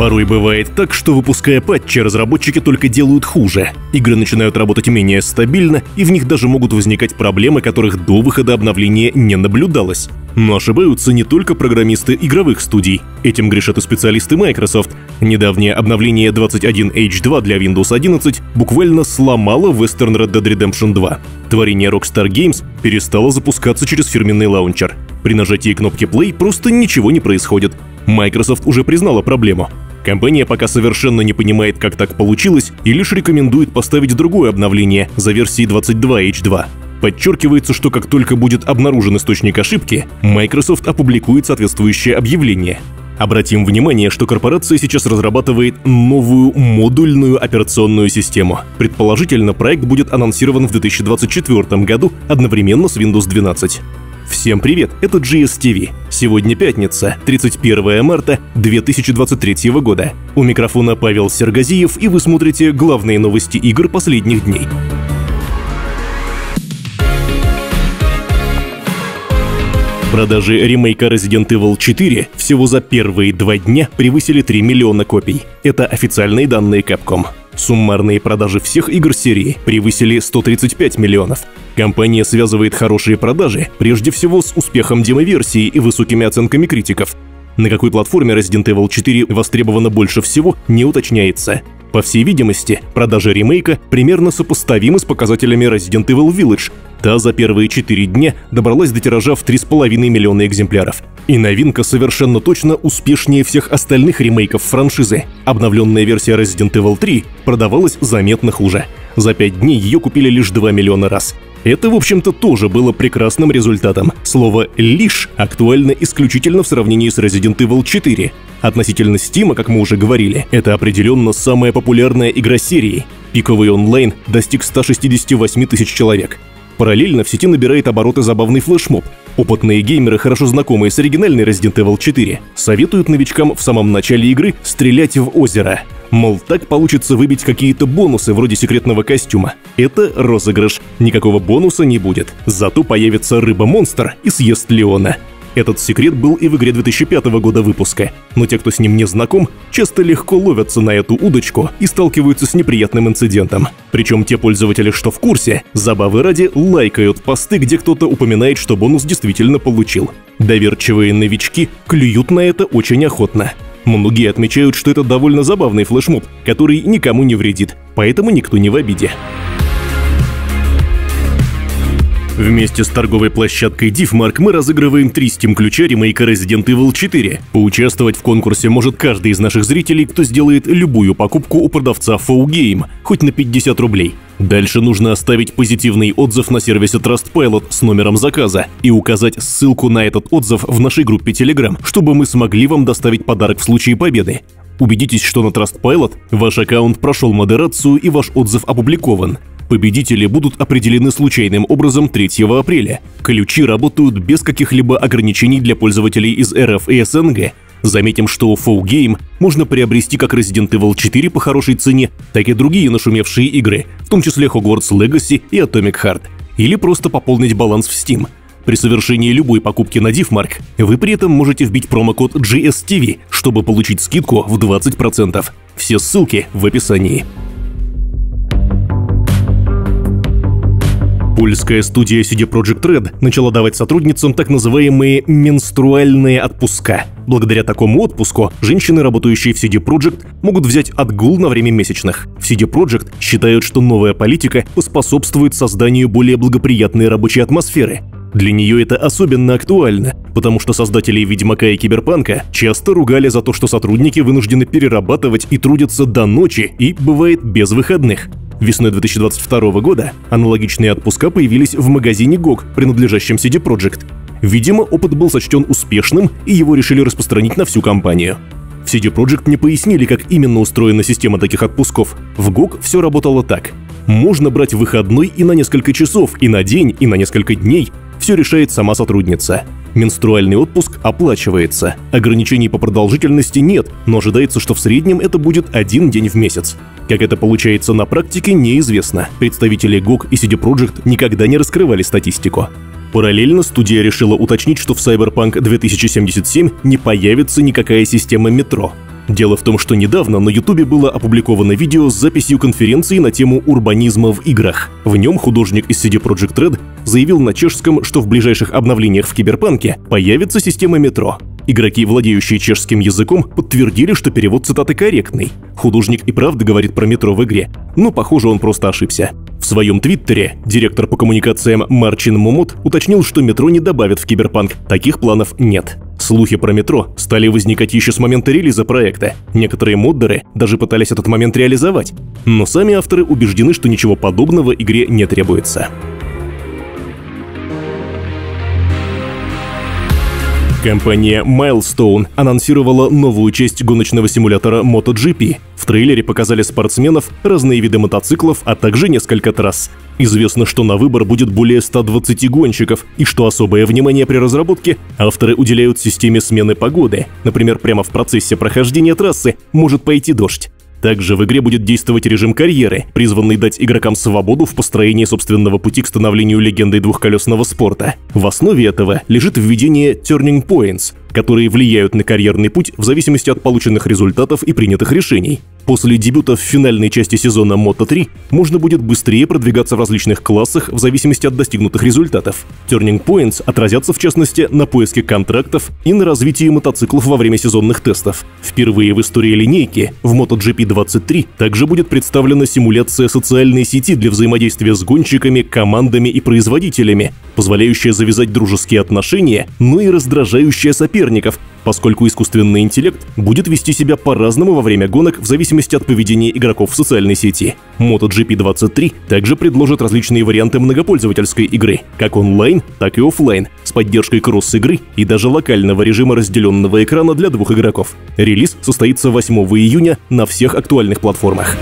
Порой бывает так, что выпуская патчи, разработчики только делают хуже. Игры начинают работать менее стабильно, и в них даже могут возникать проблемы, которых до выхода обновления не наблюдалось. Но ошибаются не только программисты игровых студий. Этим грешат и специалисты Microsoft. Недавнее обновление 21H2 для Windows 11 буквально сломало Western Red Dead Redemption 2. Творение Rockstar Games перестало запускаться через фирменный лаунчер. При нажатии кнопки Play просто ничего не происходит. Microsoft уже признала проблему. Компания пока совершенно не понимает, как так получилось, и лишь рекомендует поставить другое обновление за версией 22H2. Подчеркивается, что как только будет обнаружен источник ошибки, Microsoft опубликует соответствующее объявление. Обратим внимание, что корпорация сейчас разрабатывает новую модульную операционную систему. Предположительно, проект будет анонсирован в 2024 году одновременно с Windows 12. Всем привет, это GSTV. Сегодня пятница, 31 марта 2023 года. У микрофона Павел Сергазиев, и вы смотрите главные новости игр последних дней. Продажи ремейка Resident Evil 4 всего за первые два дня превысили 3 миллиона копий. Это официальные данные Capcom. Суммарные продажи всех игр серии превысили 135 миллионов. Компания связывает хорошие продажи прежде всего с успехом демоверсии и высокими оценками критиков. На какой платформе Resident Evil 4 востребовано больше всего, не уточняется. По всей видимости, продажи ремейка примерно сопоставимы с показателями Resident Evil Village. Та за первые 4 дня добралась до тиража в 3,5 миллиона экземпляров. И новинка совершенно точно успешнее всех остальных ремейков франшизы. Обновленная версия Resident Evil 3 продавалась заметно хуже. За 5 дней ее купили лишь 2 миллиона раз. Это, в общем-то, тоже было прекрасным результатом. Слово «лишь» актуально исключительно в сравнении с Resident Evil 4. Относительно Steam, как мы уже говорили, это определенно самая популярная игра серии. Пиковый онлайн достиг 168 тысяч человек. Параллельно в сети набирает обороты забавный флешмоб. Опытные геймеры, хорошо знакомые с оригинальной Resident Evil 4, советуют новичкам в самом начале игры стрелять в озеро. Мол, так получится выбить какие-то бонусы вроде секретного костюма. Это розыгрыш. Никакого бонуса не будет. Зато появится рыба-монстр и съест Леона. Этот секрет был и в игре 2005 года выпуска, но те, кто с ним не знаком, часто легко ловятся на эту удочку и сталкиваются с неприятным инцидентом. Причем те пользователи, что в курсе, забавы ради лайкают посты, где кто-то упоминает, что бонус действительно получил. Доверчивые новички клюют на это очень охотно. Многие отмечают, что это довольно забавный флешмоб, который никому не вредит, поэтому никто не в обиде. Вместе с торговой площадкой DivMark мы разыгрываем три Steam-ключа ремейка Resident Evil 4. Поучаствовать в конкурсе может каждый из наших зрителей, кто сделает любую покупку у продавца FowGame, хоть на 50 рублей. Дальше нужно оставить позитивный отзыв на сервисе Trustpilot с номером заказа и указать ссылку на этот отзыв в нашей группе Telegram, чтобы мы смогли вам доставить подарок в случае победы. Убедитесь, что на Trustpilot ваш аккаунт прошел модерацию и ваш отзыв опубликован. Победители будут определены случайным образом 3 апреля. Ключи работают без каких-либо ограничений для пользователей из РФ и СНГ. Заметим, что у Game можно приобрести как Resident Evil 4 по хорошей цене, так и другие нашумевшие игры, в том числе Hogwarts Legacy и Atomic Heart. Или просто пополнить баланс в Steam. При совершении любой покупки на DivMark вы при этом можете вбить промокод GSTV, чтобы получить скидку в 20%. Все ссылки в описании. Польская студия CD Projekt Red начала давать сотрудницам так называемые менструальные отпуска. Благодаря такому отпуску женщины, работающие в CD Projekt, могут взять отгул на время месячных. В CD Projekt считают, что новая политика поспособствует созданию более благоприятной рабочей атмосферы, для нее это особенно актуально, потому что создатели Ведьмака и Киберпанка часто ругали за то, что сотрудники вынуждены перерабатывать и трудятся до ночи и, бывает, без выходных. Весной 2022 года аналогичные отпуска появились в магазине GOG, принадлежащем CD Projekt. Видимо, опыт был сочтен успешным, и его решили распространить на всю компанию. В CD Projekt не пояснили, как именно устроена система таких отпусков. В GOG все работало так. Можно брать выходной и на несколько часов, и на день, и на несколько дней. Все решает сама сотрудница. Менструальный отпуск оплачивается. Ограничений по продолжительности нет, но ожидается, что в среднем это будет один день в месяц. Как это получается на практике, неизвестно. Представители GOG и CD Projekt никогда не раскрывали статистику. Параллельно студия решила уточнить, что в Cyberpunk 2077 не появится никакая система метро. Дело в том, что недавно на Ютубе было опубликовано видео с записью конференции на тему урбанизма в играх. В нем художник из CD Projekt Red заявил на чешском, что в ближайших обновлениях в Киберпанке появится система метро. Игроки, владеющие чешским языком, подтвердили, что перевод цитаты корректный. Художник и правда говорит про метро в игре, но, похоже, он просто ошибся. В своем твиттере директор по коммуникациям Марчин Мумут уточнил, что метро не добавят в Киберпанк, таких планов нет. Слухи про метро стали возникать еще с момента релиза проекта. Некоторые моддеры даже пытались этот момент реализовать. Но сами авторы убеждены, что ничего подобного игре не требуется. Компания Milestone анонсировала новую часть гоночного симулятора MotoGP. Трейлере показали спортсменов, разные виды мотоциклов, а также несколько трасс. Известно, что на выбор будет более 120 гонщиков, и что особое внимание при разработке авторы уделяют системе смены погоды. Например, прямо в процессе прохождения трассы может пойти дождь. Также в игре будет действовать режим карьеры, призванный дать игрокам свободу в построении собственного пути к становлению легендой двухколесного спорта. В основе этого лежит введение Turning Points, которые влияют на карьерный путь в зависимости от полученных результатов и принятых решений. После дебюта в финальной части сезона Moto 3 можно будет быстрее продвигаться в различных классах в зависимости от достигнутых результатов. Turning Points отразятся в частности на поиске контрактов и на развитии мотоциклов во время сезонных тестов. Впервые в истории линейки в MotoGP 23 также будет представлена симуляция социальной сети для взаимодействия с гонщиками, командами и производителями, позволяющая завязать дружеские отношения, но и раздражающая соперников, поскольку искусственный интеллект будет вести себя по-разному во время гонок в зависимости от поведения игроков в социальной сети. MotoGP 23 также предложит различные варианты многопользовательской игры, как онлайн, так и офлайн, с поддержкой кросс-игры и даже локального режима разделенного экрана для двух игроков. Релиз состоится 8 июня на всех актуальных платформах.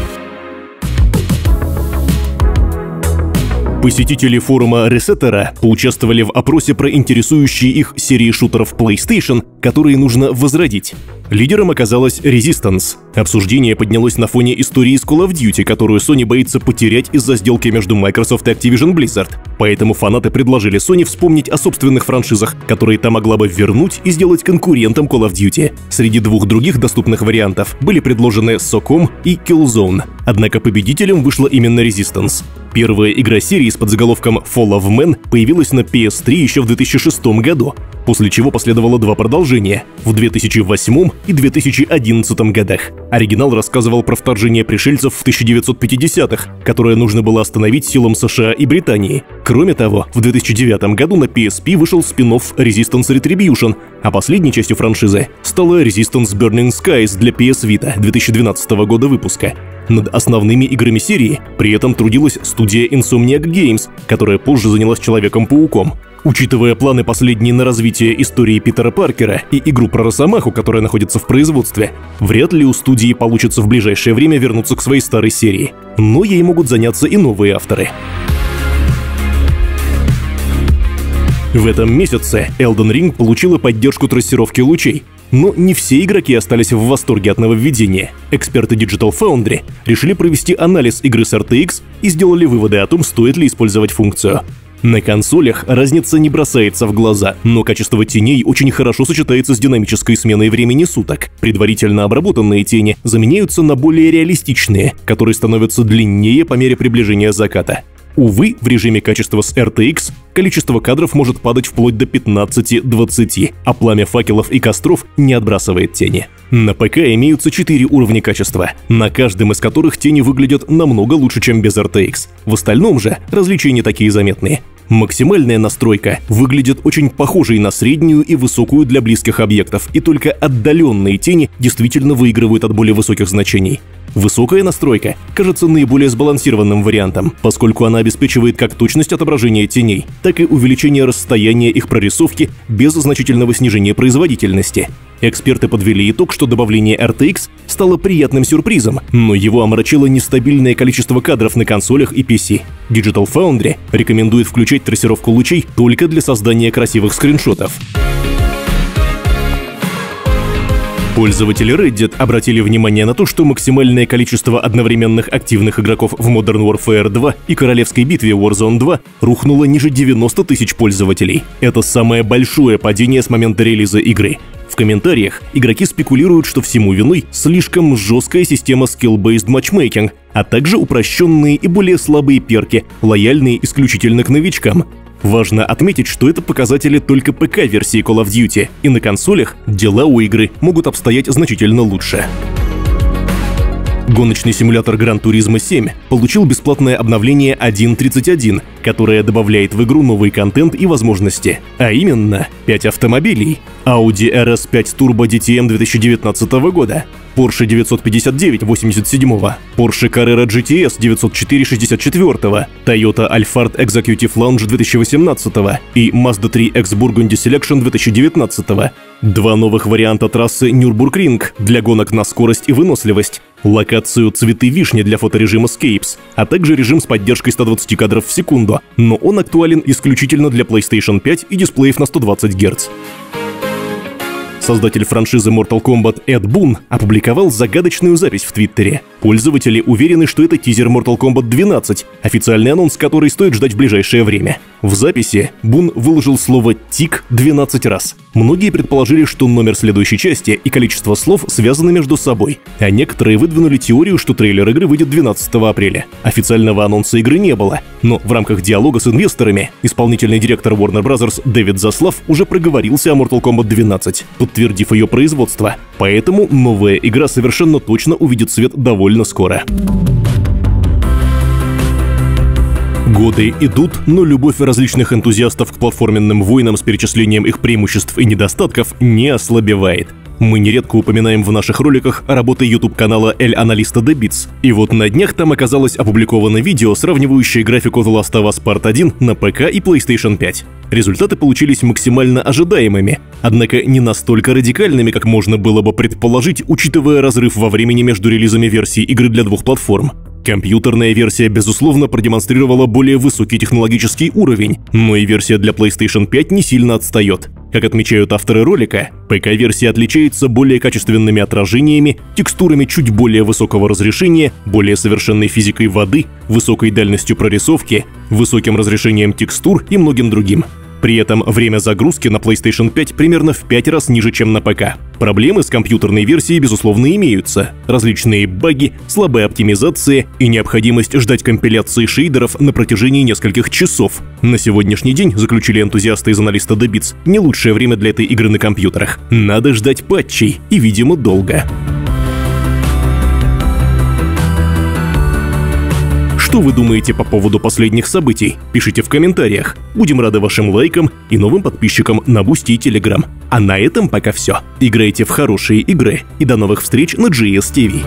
Посетители форума Ресеттера поучаствовали в опросе про интересующие их серии шутеров PlayStation, которые нужно возродить. Лидером оказалась Resistance. Обсуждение поднялось на фоне истории с Call of Duty, которую Sony боится потерять из-за сделки между Microsoft и Activision Blizzard. Поэтому фанаты предложили Sony вспомнить о собственных франшизах, которые та могла бы вернуть и сделать конкурентом Call of Duty. Среди двух других доступных вариантов были предложены SOCOM и Killzone. Однако победителем вышла именно Resistance. Первая игра серии с подзаголовком Fall of Man появилась на PS3 еще в 2006 году, после чего последовало два продолжения – в 2008 и 2011 годах. Оригинал рассказывал про вторжение пришельцев в 1950-х, которое нужно было остановить силам США и Британии. Кроме того, в 2009 году на PSP вышел спин Resistance Retribution, а последней частью франшизы стала Resistance Burning Skies для PS Vita 2012 года выпуска. Над основными играми серии при этом трудилась студия Insomniac Games, которая позже занялась Человеком-пауком. Учитывая планы последние на развитие истории Питера Паркера и игру про Росомаху, которая находится в производстве, вряд ли у студии получится в ближайшее время вернуться к своей старой серии. Но ей могут заняться и новые авторы. В этом месяце Elden Ring получила поддержку трассировки лучей, но не все игроки остались в восторге от нововведения. Эксперты Digital Foundry решили провести анализ игры с RTX и сделали выводы о том, стоит ли использовать функцию. На консолях разница не бросается в глаза, но качество теней очень хорошо сочетается с динамической сменой времени суток. Предварительно обработанные тени заменяются на более реалистичные, которые становятся длиннее по мере приближения заката. Увы, в режиме качества с RTX количество кадров может падать вплоть до 15-20, а пламя факелов и костров не отбрасывает тени. На ПК имеются 4 уровня качества, на каждом из которых тени выглядят намного лучше, чем без RTX. В остальном же различия не такие заметные. Максимальная настройка выглядит очень похожей на среднюю и высокую для близких объектов, и только отдаленные тени действительно выигрывают от более высоких значений. Высокая настройка кажется наиболее сбалансированным вариантом, поскольку она обеспечивает как точность отображения теней, так и увеличение расстояния их прорисовки без значительного снижения производительности. Эксперты подвели итог, что добавление RTX стало приятным сюрпризом, но его омрачило нестабильное количество кадров на консолях и PC. Digital Foundry рекомендует включать трассировку лучей только для создания красивых скриншотов. Пользователи Reddit обратили внимание на то, что максимальное количество одновременных активных игроков в Modern Warfare 2 и Королевской битве Warzone 2 рухнуло ниже 90 тысяч пользователей. Это самое большое падение с момента релиза игры. В комментариях игроки спекулируют, что всему виной слишком жесткая система skill-based matchmaking, а также упрощенные и более слабые перки, лояльные исключительно к новичкам. Важно отметить, что это показатели только ПК-версии Call of Duty, и на консолях дела у игры могут обстоять значительно лучше. Гоночный симулятор Gran Turismo 7 получил бесплатное обновление 1.31, которое добавляет в игру новый контент и возможности, а именно 5 автомобилей. Audi RS5 Turbo DTM 2019 года, Porsche 959 87 Porsche Carrera GTS 904 64 Toyota Alphard Executive Lounge 2018 и Mazda 3 X Burgundy Selection 2019 Два новых варианта трассы Нюрбургринг для гонок на скорость и выносливость, локацию «Цветы вишни» для фоторежима Scapes, а также режим с поддержкой 120 кадров в секунду, но он актуален исключительно для PlayStation 5 и дисплеев на 120 Гц. Создатель франшизы Mortal Kombat Эд Бун опубликовал загадочную запись в Твиттере. Пользователи уверены, что это тизер Mortal Kombat 12, официальный анонс, который стоит ждать в ближайшее время. В записи Бун выложил слово «тик» 12 раз. Многие предположили, что номер следующей части и количество слов связаны между собой, а некоторые выдвинули теорию, что трейлер игры выйдет 12 апреля. Официального анонса игры не было, но в рамках диалога с инвесторами исполнительный директор Warner Bros. Дэвид Заслав уже проговорился о Mortal Kombat 12, подтвердив ее производство. Поэтому новая игра совершенно точно увидит свет довольно скоро. Годы идут, но любовь различных энтузиастов к платформенным войнам с перечислением их преимуществ и недостатков не ослабевает. Мы нередко упоминаем в наших роликах работы YouTube-канала El Analista The Beats. И вот на днях там оказалось опубликовано видео, сравнивающее графику The Last of Us Part 1 на ПК и PlayStation 5. Результаты получились максимально ожидаемыми, однако не настолько радикальными, как можно было бы предположить, учитывая разрыв во времени между релизами версий игры для двух платформ. Компьютерная версия, безусловно, продемонстрировала более высокий технологический уровень, но и версия для PlayStation 5 не сильно отстает. Как отмечают авторы ролика, ПК-версия отличается более качественными отражениями, текстурами чуть более высокого разрешения, более совершенной физикой воды, высокой дальностью прорисовки, высоким разрешением текстур и многим другим. При этом время загрузки на PlayStation 5 примерно в 5 раз ниже, чем на ПК. Проблемы с компьютерной версией, безусловно, имеются. Различные баги, слабая оптимизация и необходимость ждать компиляции шейдеров на протяжении нескольких часов. На сегодняшний день, заключили энтузиасты из аналиста Debits, не лучшее время для этой игры на компьютерах. Надо ждать патчей, и, видимо, долго. Что вы думаете по поводу последних событий? Пишите в комментариях. Будем рады вашим лайкам и новым подписчикам на Boosty и Телеграм. А на этом пока все. Играйте в хорошие игры и до новых встреч на GS TV.